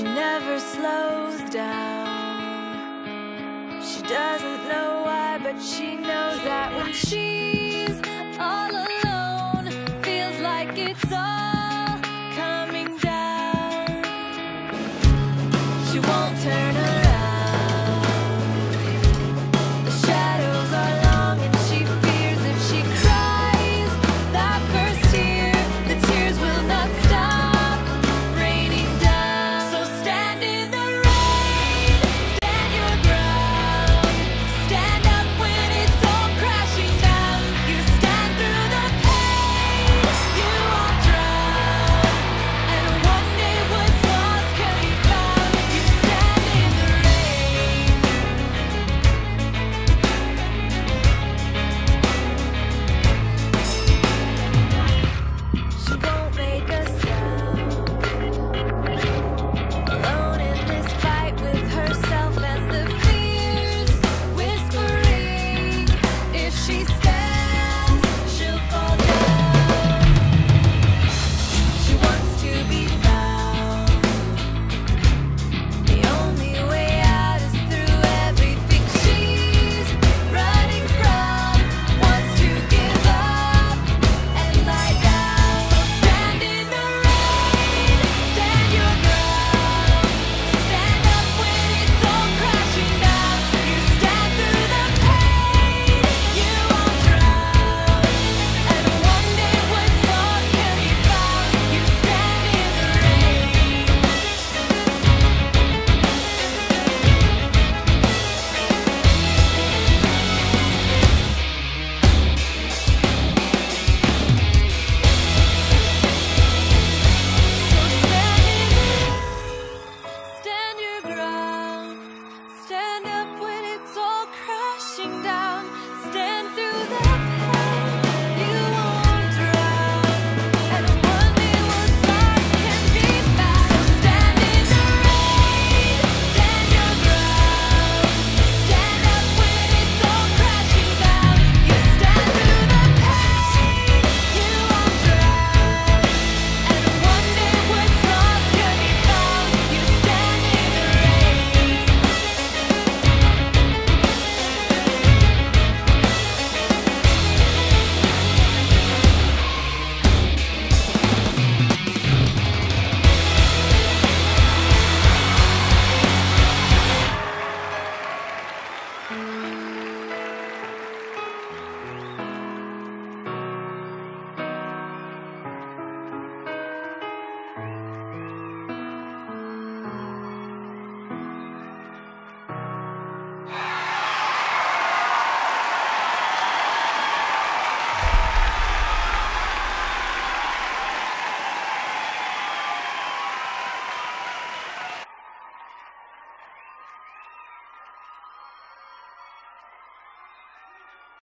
She never slows down. She doesn't know why But she knows that when she's all alone Feels like it's all